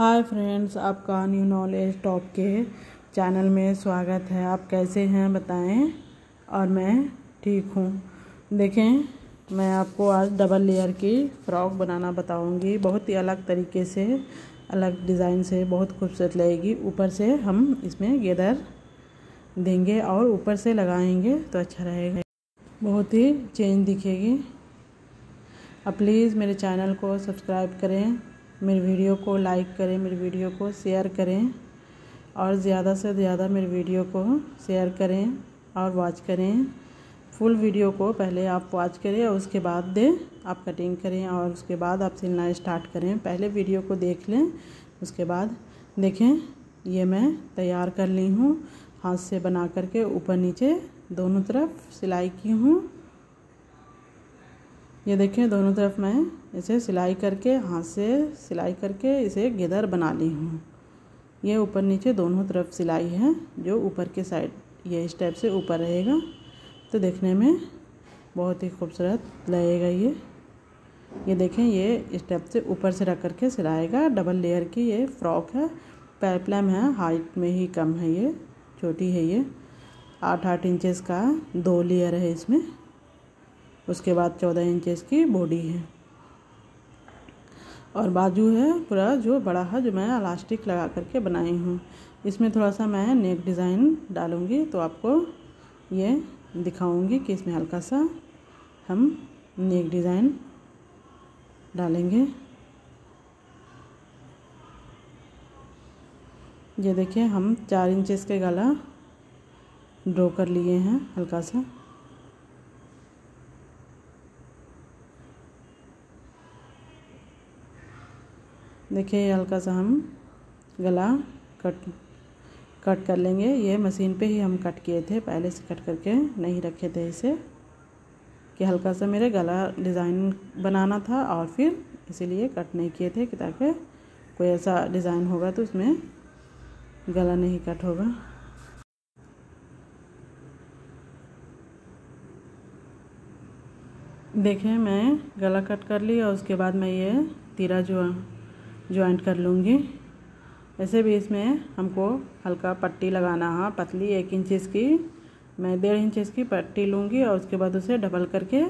हाय friends, आपका new knowledge top के channel में स्वागत है। आप कैसे हैं बताएँ? और मैं ठीक हूँ। देखें, मैं आपको आज डबल लेयर की फ़्रॉक बनाना बताऊँगी। बहुत ही अलग तरीके से, अलग डिज़ाइन से, बहुत खूबसूरत लगेगी। ऊपर से हम इसमें गेदर देंगे और ऊपर से लगाएँगे तो अच्छा रहेगा। बहुत ही चेंज दिखेगी। अब प्लीज़ मेरे चैनल को सब्सक्राइब करें। मेरी वीडियो को लाइक करें, मेरी वीडियो को शेयर करें और ज़्यादा से ज़्यादा मेरी वीडियो को शेयर करें और वॉच करें। फुल वीडियो को पहले आप वॉच करें और उसके बाद दें आप कटिंग करें और उसके बाद आप सिलना स्टार्ट करें। पहले वीडियो को देख लें, उसके बाद देखें, ये मैं तैयार कर ली हूँ। हाथ से बना करके ऊपर नीचे दोनों तरफ़ सिलाई की हूँ। ये देखें दोनों तरफ़ मैं इसे सिलाई करके, हाथ से सिलाई करके इसे गेदर बना ली हूँ। ये ऊपर नीचे दोनों तरफ़ सिलाई है, जो ऊपर के साइड, ये इस टाइप से ऊपर रहेगा। तो देखने में बहुत ही खूबसूरत लगेगा ये। ये देखें, ये इस टाइप से ऊपर से रख करके सिलाएगा। डबल लेयर की ये फ्रॉक है। पैपलम है, हाइट में ही कम है ये, छोटी है ये। आठ आठ इंचेस का दो लेयर है इसमें। उसके बाद चौदह इंच इसकी बॉडी है। और बाजू है पूरा जो बड़ा है, जो मैं इलास्टिक लगा करके बनाई हूँ। इसमें थोड़ा सा मैं नेक डिज़ाइन डालूँगी तो आपको ये दिखाऊँगी कि इसमें हल्का सा हम नेक डिज़ाइन डालेंगे। ये देखिए, हम चार इंचेस के गला ड्रॉ कर लिए हैं हल्का सा। देखिए हल्का सा हम गला कट कट कर लेंगे। ये मशीन पे ही हम कट किए थे, पहले से कट करके नहीं रखे थे इसे। कि हल्का सा मेरे गला डिज़ाइन बनाना था और फिर इसीलिए कट नहीं किए थे कि ताकि कोई ऐसा डिज़ाइन होगा तो उसमें गला नहीं कट होगा। देखें मैं गला कट कर ली और उसके बाद मैं ये तीरा जो ज्वाइंट कर लूँगी। ऐसे भी इसमें हमको हल्का पट्टी लगाना है, पतली एक इंच की। मैं डेढ़ इंच की पट्टी लूँगी और उसके बाद उसे डबल करके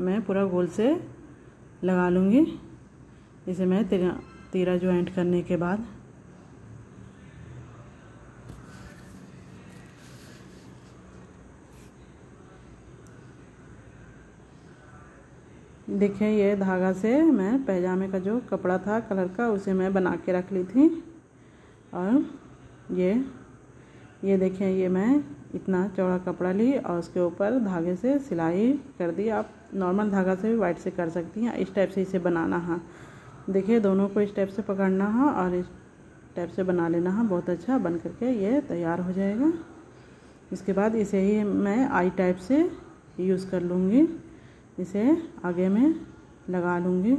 मैं पूरा गोल से लगा लूँगी। इसे मैं तीरा तीरा ज्वाइंट करने के बाद। देखिए ये धागा से मैं पैजामे का जो कपड़ा था, कलर का, उसे मैं बना के रख ली थी। और ये ये देखिए ये मैं इतना चौड़ा कपड़ा ली और उसके ऊपर धागे से सिलाई कर दी। आप नॉर्मल धागा से भी वाइट से कर सकती हैं, इस टाइप से इसे बनाना, है। देखिए, दोनों को इस टाइप से पकड़ना, है, और इस टाइप से बना लेना, है, बहुत अच्छा बन करके ये तैयार हो जाएगा। इसके बाद इसे ही मैं आई टाइप से यूज़ कर लूँगी। इसे आगे में लगा लूँगी।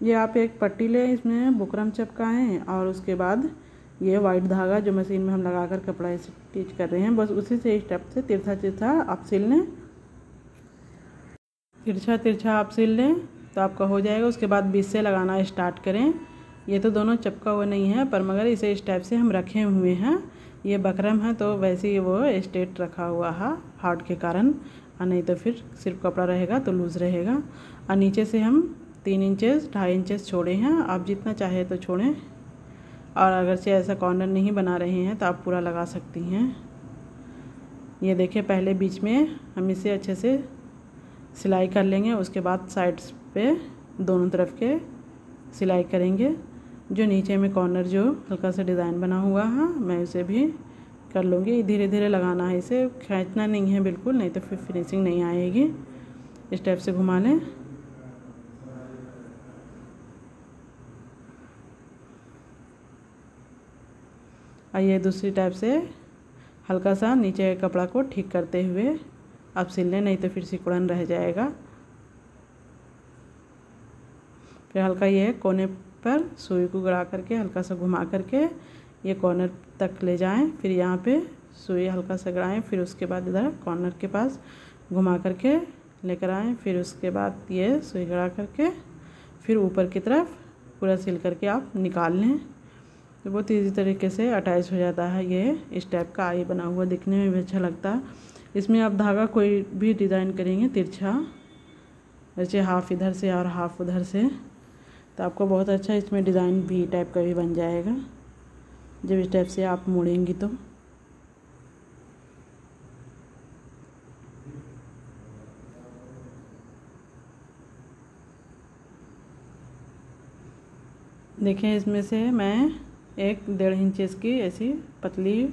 ये आप एक पट्टी लें, इसमें बुकरम चपकाएँ और उसके बाद ये वाइट धागा जो मशीन में हम लगा कर कपड़ा स्टिच कर रहे हैं, बस उसी से स्टेप से तिरछा तिरछा आप सिल लें। तिरछा तिरछा आप सिल लें तो आपका हो जाएगा। उसके बाद बीच से लगाना स्टार्ट करें। ये तो दोनों चपका हुआ नहीं है, पर मगर इसे इस टाइप से हम रखे हुए हैं। ये बकरम है तो वैसे ही वो स्टेट रखा हुआ है हार्ट के कारण। और नहीं तो फिर सिर्फ़ कपड़ा रहेगा तो लूज़ रहेगा। और नीचे से हम तीन इंचेस ढाई इंचेस छोड़े हैं। आप जितना चाहे तो छोड़ें। और अगर से ऐसा कॉर्नर नहीं बना रहे हैं तो आप पूरा लगा सकती हैं। ये देखिए, पहले बीच में हम इसे अच्छे से सिलाई कर लेंगे। उसके बाद साइड्स पे दोनों तरफ़ के सिलाई करेंगे। जो नीचे में कॉर्नर जो हल्का सा डिज़ाइन बना हुआ है, मैं उसे भी कर लूँगी। धीरे धीरे लगाना है इसे। खींचना नहीं है बिल्कुल, नहीं तो फिर फिनिशिंग नहीं आएगी। इस टाइप से घुमा लें। ये दूसरी टाइप से। हल्का सा नीचे कपड़ा को ठीक करते हुए आप सिल लें, नहीं तो फिर सिकुड़न रह जाएगा। फिर हल्का ये कोने पर सुई को गड़ा करके हल्का सा घुमा करके ये कॉर्नर तक ले जाएँ, फिर यहाँ पे सुई हल्का सा गड़ाएँ, फिर उसके बाद इधर कॉर्नर के पास घुमा करके लेकर आएँ, फिर उसके बाद ये सुई गड़ा करके, फिर ऊपर की तरफ़ पूरा सिल करके आप निकाल लें। तो बहुत ईजी तरीके से अटैच हो जाता है ये इस टाइप का आई बना हुआ दिखने में भी अच्छा लगता है। इसमें आप धागा कोई भी डिज़ाइन करेंगे, तिरछा जैसे हाफ़ इधर से और हाफ़ उधर से तो आपको बहुत अच्छा इसमें डिज़ाइन भी टाइप का भी बन जाएगा। जब इस टाइप से आप मोड़ेंगी तो। देखिए, इसमें से मैं एक डेढ़ इंच की ऐसी पतली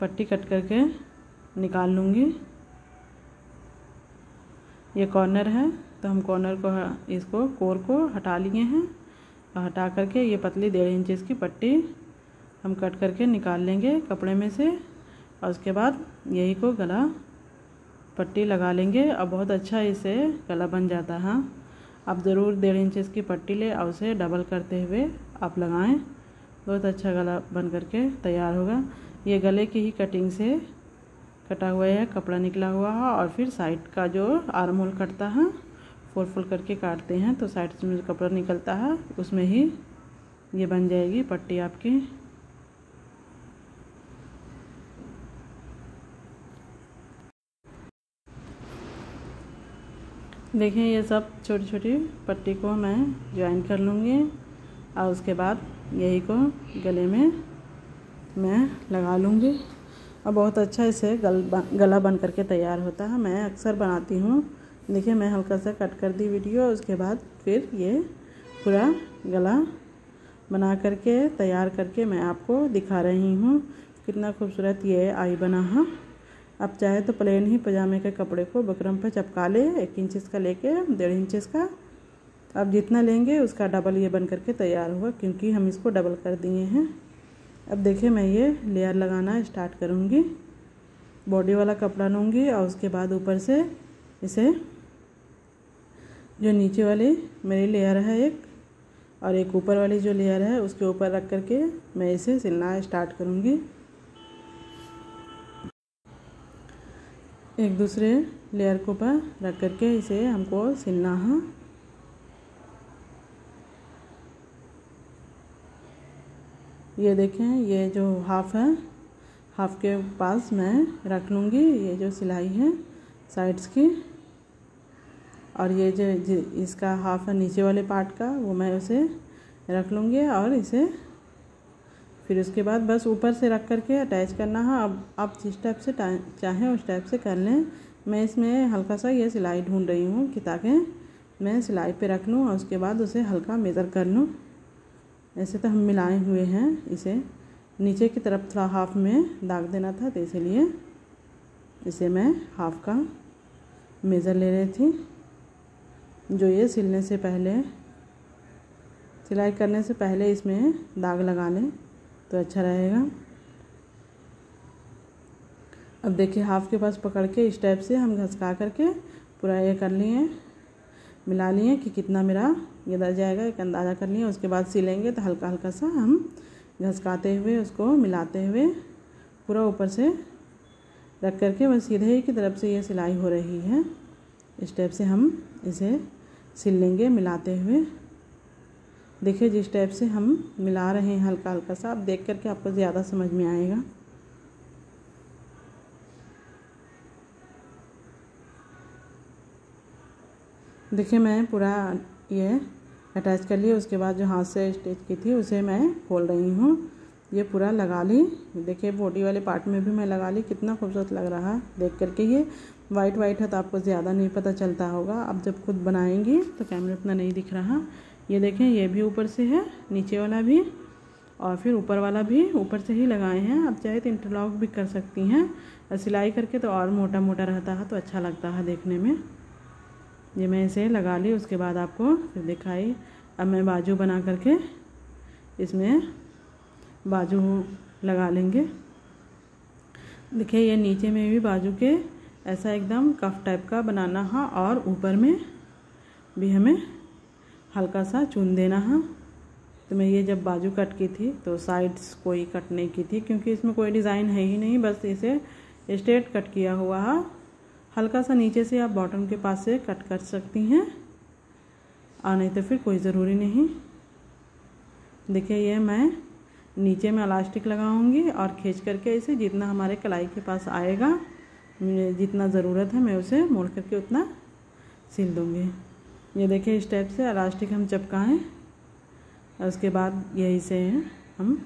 पट्टी कट करके निकाल लूँगी। ये कॉर्नर है तो हम कॉर्नर को, इसको कोर को हटा लिए हैं। और हटा करके ये पतली डेढ़ इंच की पट्टी हम कट करके निकाल लेंगे कपड़े में से और उसके बाद यही को गला पट्टी लगा लेंगे। और बहुत अच्छा इसे गला बन जाता है। आप ज़रूर डेढ़ इंच की पट्टी ले और उसे डबल करते हुए आप लगाएँ। बहुत अच्छा गला बन करके तैयार होगा। ये गले की ही कटिंग से कटा हुआ है, कपड़ा निकला हुआ है और फिर साइड का जो आर्म होल कटता है फोल फोल करके काटते हैं तो साइड से जो कपड़ा निकलता है, उसमें ही ये बन जाएगी पट्टी आपकी। देखिए ये सब छोटी छोटी पट्टी को मैं ज्वाइन कर लूँगी। और उसके बाद यही को गले में मैं लगा लूँगी। और बहुत अच्छा इसे गल गला बन करके तैयार होता है। मैं अक्सर बनाती हूँ। देखिए, मैं हल्का सा कट कर दी वीडियो उसके बाद फिर ये पूरा गला बना करके, तैयार करके मैं आपको दिखा रही हूँ। कितना खूबसूरत ये आई बना है। आप चाहे तो प्लेन ही पजामे के कपड़े को बकरम पर चपका ले, एक इंचज़ का लेके, डेढ़ इंचज़ का आप जितना लेंगे, उसका डबल ये बन करके तैयार होगा, क्योंकि हम इसको डबल कर दिए हैं। अब देखिए, मैं ये लेयर लगाना स्टार्ट करूँगी। बॉडी वाला कपड़ा लूँगी और उसके बाद ऊपर से इसे, जो नीचे वाली मेरी लेयर है एक, और एक ऊपर वाली जो लेयर है, उसके ऊपर रख करके मैं इसे सिलना स्टार्ट करूँगी। एक दूसरे लेयर के ऊपर रख करके इसे हमको सिलना है। ये देखें, ये जो हाफ़ है हाफ़ के पास मैं रख लूँगी, ये जो सिलाई है साइड्स की। और ये जो इसका हाफ़ है नीचे वाले पार्ट का, वो मैं उसे रख लूँगी और इसे फिर उसके बाद बस ऊपर से रख करके अटैच करना है। अब आप जिस टाइप से चाहें उस टाइप से कर लें। मैं इसमें हल्का सा ये सिलाई ढूंढ रही हूँ कि ताकि मैं सिलाई पे रख लूँ और उसके बाद उसे हल्का मेज़र कर लूँ। ऐसे तो हम मिलाए हुए हैं इसे। नीचे की तरफ़ थोड़ा हाफ़ में दाग देना था तो इसलिए इसे मैं हाफ़ का मेज़र ले रही थी। जो ये सिलने से पहले, सिलाई करने से पहले इसमें दाग लगा लें। तो अच्छा रहेगा। अब देखिए, हाफ़ के पास पकड़ के इस टाइप से हम घसका करके पूरा ये कर लिए मिला लिए कि कितना मेरा ये जाएगा, एक अंदाज़ा कर लिए उसके बाद सिलेंगे तो हल्का हल्का सा हम घसकाते हुए उसको मिलाते हुए पूरा ऊपर से रख करके बस सीधे ही की तरफ़ से ये सिलाई हो रही है। इस टाइप से हम इसे सिल लेंगे मिलाते हुए। देखिए, जिस टाइप से हम मिला रहे हैं हल्का हल्का सा, आप देख करके आपको ज़्यादा समझ में आएगा। देखिए, मैं पूरा ये अटैच कर लिया उसके बाद जो हाथ से स्टिच की थी, उसे मैं खोल रही हूँ। ये पूरा लगा ली। देखिए बॉडी वाले पार्ट में भी मैं लगा ली। कितना खूबसूरत लग रहा है देख करके ये। वाइट वाइट है तो आपको ज़्यादा नहीं पता चलता होगा। आप जब खुद बनाएँगी तो कैमरे उतना नहीं दिख रहा। ये देखें, ये भी ऊपर से है, नीचे वाला भी, और फिर ऊपर वाला भी ऊपर से ही लगाए हैं। आप चाहे तो इंटरलॉक भी कर सकती हैं, और सिलाई करके तो और मोटा मोटा रहता है तो अच्छा लगता है देखने में। ये मैं इसे लगा ली, उसके बाद आपको फिर दिखाई। अब मैं बाजू बना करके इसमें बाजू लगा लेंगे। देखिए, ये नीचे में भी बाजू के ऐसा एकदम कफ टाइप का बनाना, है, और ऊपर में भी हमें हल्का सा चुन देना, है। तो मैं ये जब बाजू कट की थी तो साइड्स कोई कट नहीं की थी, क्योंकि इसमें कोई डिज़ाइन है ही नहीं, बस इसे स्ट्रेट कट किया हुआ, है। हल्का सा नीचे से आप बॉटम के पास से कट कर सकती हैं। और नहीं तो फिर कोई ज़रूरी नहीं। देखिए, ये मैं नीचे में इलास्टिक लगाऊँगी और खींच करके इसे जितना हमारे कलाई के पास आएगा जितना ज़रूरत है, मैं उसे मोड़ करके उतना सिल दूँगी। ये देखिए इस टाइप से इलास्टिक हम चपकाएँ, और उसके बाद यही से हम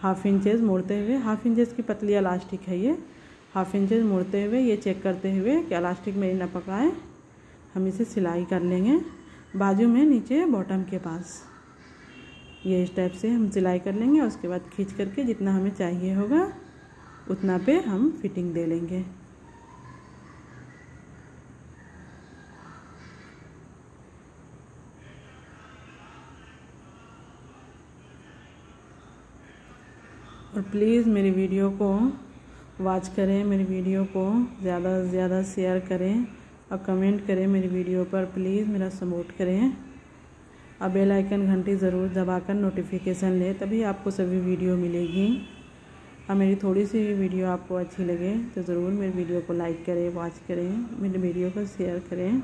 हाफ़ इंचेस मोड़ते हुए हाफ़ इंचेस की पतली इलास्टिक है ये हाफ़ इंचेस मोड़ते हुए ये चेक करते हुए कि इलास्टिक मेरी न पकड़ाए, हम इसे सिलाई कर लेंगे बाजू में नीचे बॉटम के पास। ये इस टाइप से हम सिलाई कर लेंगे उसके बाद खींच करके जितना हमें चाहिए होगा, उतना पे हम फिटिंग दे लेंगे। और प्लीज़ मेरी वीडियो को वॉच करें, मेरी वीडियो को ज़्यादा से ज़्यादा शेयर करें और कमेंट करें मेरी वीडियो पर। प्लीज़ मेरा सपोर्ट करें। और बेल आइकन घंटी ज़रूर दबाकर नोटिफिकेशन लें, तभी आपको सभी वीडियो मिलेगी। और मेरी थोड़ी सी वीडियो आपको अच्छी लगे तो ज़रूर मेरी वीडियो को लाइक करें वॉच करें, मेरी वीडियो को शेयर करें।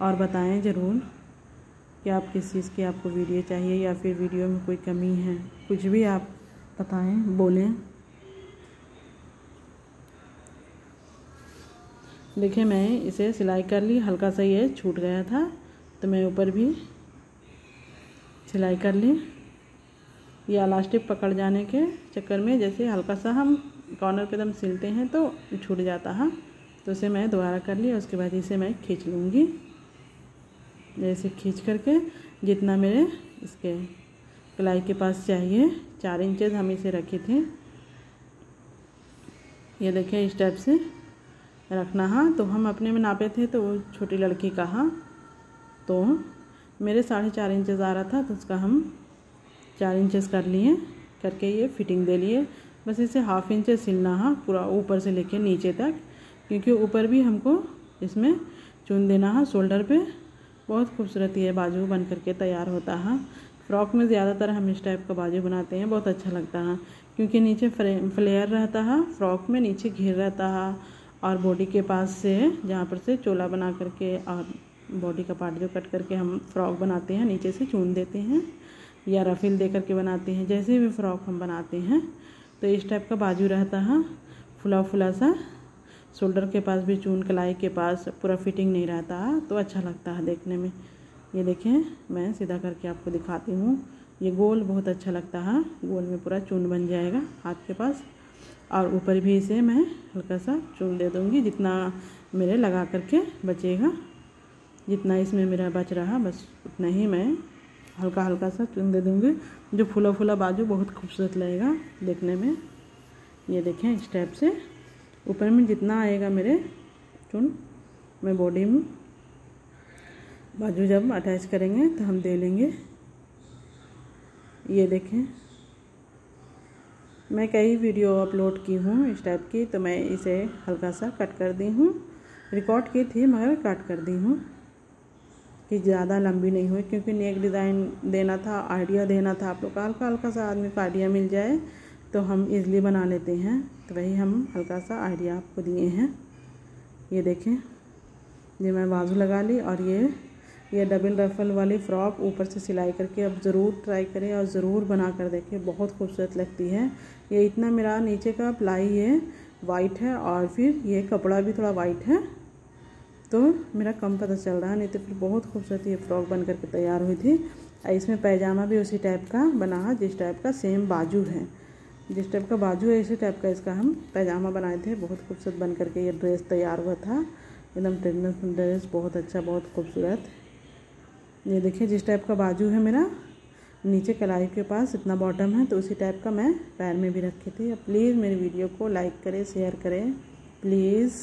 और बताएँ ज़रूर कि आप किस चीज़ की आपको वीडियो चाहिए या फिर वीडियो में कोई कमी है, कुछ भी आप बताएँ, बोलें। देखिए, मैं इसे सिलाई कर ली, हल्का सा ये छूट गया था तो मैं ऊपर भी सिलाई कर ली। या इलास्टिक पकड़ जाने के चक्कर में, जैसे हल्का सा हम कॉर्नर पे दम सिलते हैं तो छूट जाता, है। तो उसे मैं दोबारा कर ली उसके बाद इसे मैं खींच लूँगी। जैसे खींच करके, जितना मेरे इसके कलाई के पास चाहिए। चार इंचेस हम इसे रखे थे। ये देखिए इस टाइप से रखना। हाँ तो हम अपने में नापे थे तो वो छोटी लड़की का। हाँ तो मेरे साढ़े चार इंचेस आ रहा था तो उसका हम चार इंचेस कर लिए, करके ये फिटिंग दे लिए। बस इसे हाफ़ इंचेस सिलना। हाँ पूरा ऊपर से लेके नीचे तक, क्योंकि ऊपर भी हमको इसमें चुन देना। है, शोल्डर पे बहुत खूबसूरत ये बाजू बन करके तैयार होता। है फ्रॉक में ज़्यादातर हम इस टाइप का बाजू बनाते हैं, बहुत अच्छा लगता है। क्योंकि नीचे फ्लेयर रहता है, फ्रॉक में नीचे घेर रहता है, और बॉडी के पास से, जहाँ पर से चोला बना करके और बॉडी का पार्ट जो कट करके हम फ्रॉक बनाते हैं, नीचे से चून देते हैं, या रफिल दे करके बनाते हैं, जैसे भी फ्रॉक हम बनाते हैं। तो इस टाइप का बाजू रहता है फुला फुला सा। शोल्डर के पास भी चून, कलाई के पास पूरा फिटिंग नहीं रहता तो अच्छा लगता है देखने में। ये देखें, मैं सीधा करके आपको दिखाती हूँ। ये गोल बहुत अच्छा लगता है। गोल में पूरा चून बन जाएगा हाथ के पास। और ऊपर भी इसे मैं हल्का सा चून दे दूँगी, जितना मेरे लगा करके बचेगा। जितना इसमें मेरा बच रहा, बस उतना ही मैं हल्का हल्का सा चुन दे दूँगी। जो फूला फूला बाजू बहुत खूबसूरत लगेगा देखने में। ये देखें, इस टाइप से। ऊपर में जितना आएगा मेरे चुन, मैं बॉडी में बाजू जब अटैच करेंगे तो हम दे लेंगे। ये देखें। मैं कई वीडियो अपलोड की हूँ इस टाइप की तो मैं इसे हल्का सा कट कर दी हूँ। रिकॉर्ड की थी, मगर कट कर दी हूँ। कि ज़्यादा लंबी नहीं हुई, क्योंकि नेक डिज़ाइन देना था, आइडिया देना था आप लोग का। हल्का हल्का सा आदमी को आइडिया मिल जाए तो हम इजली बना लेते हैं। तो वही हम हल्का सा आइडिया आपको दिए हैं। ये देखें। ये मैं बाजू लगा ली और ये ये डबल रफल वाली फ़्रॉक ऊपर से सिलाई करके अब ज़रूर ट्राई करें और ज़रूर बना कर देखें। बहुत खूबसूरत लगती है। ये इतना मेरा नीचे का प्लाई है वाइट है और फिर ये कपड़ा भी थोड़ा वाइट है। तो मेरा कम पता चल रहा है, नहीं तो फिर बहुत खूबसूरत ये फ़्रॉक बन करके तैयार हुई थी। इसमें पैजामा भी उसी टाइप का बना है, जिस टाइप का सेम बाजू है। जिस टाइप का बाजू है, इसी टाइप का इसका हम पैजामा बनाए थे। बहुत खूबसूरत बन करके ये ड्रेस तैयार हुआ था। एकदम ट्रेडिशनल ड्रेस बहुत अच्छा बहुत खूबसूरत। ये देखिए, जिस टाइप का बाजू है मेरा, नीचे कलाई के पास इतना बॉटम है तो उसी टाइप का मैं पैर में भी रखी थी। प्लीज़ मेरी वीडियो को लाइक करें शेयर करें। प्लीज़